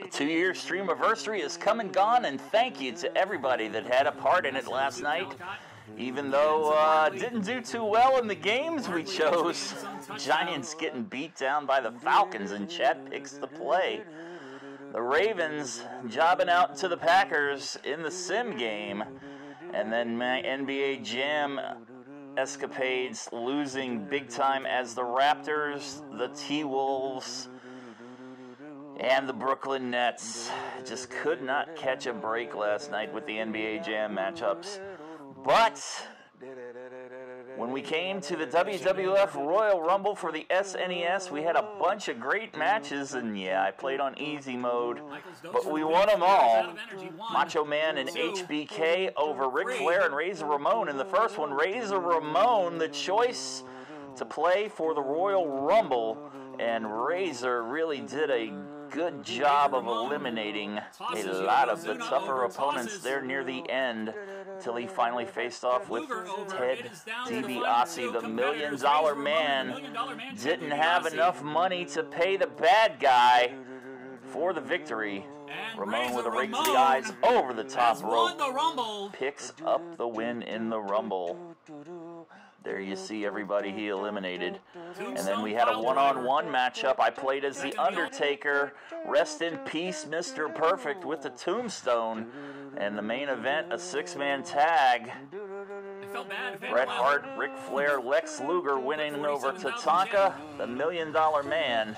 The two year stream anniversary is come and gone, and thank you to everybody that had a part in it last night. Even though uh, didn't do too well in the games we chose, Giants getting beat down by the Falcons, and Chad picks the play. The Ravens jobbing out to the Packers in the sim game, and then my NBA Jam escapades losing big time as the Raptors, the T Wolves, and the Brooklyn Nets just could not catch a break last night with the NBA Jam matchups. But when we came to the WWF Royal Rumble for the SNES, we had a bunch of great matches, and yeah, I played on easy mode, but we won them all. Macho Man and HBK over Ric Flair and Razor Ramon in the first one. Razor Ramon, the choice to play for the Royal Rumble, and Razor really did a good job of eliminating a lot of the tougher opponents there near the end till he finally faced off with Ted DiBiase, the million dollar man. Didn't have enough money to pay the bad guy for the victory. Ramon with a rake to the eyes over the top rope picks up the win in the Rumble. There you see everybody he eliminated. And then we had a one-on-one matchup. I played as The Undertaker. Rest in peace, Mr. Perfect with the tombstone. And the main event, a six-man tag. Bret Hart, Ric Flair, Lex Luger winning over Tatanka, the Million Dollar Man,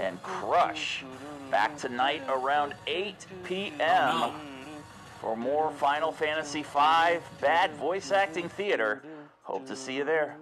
and Crush. Back tonight around 8 p.m. for more Final Fantasy V Bad Voice Acting Theater. Hope to see you there.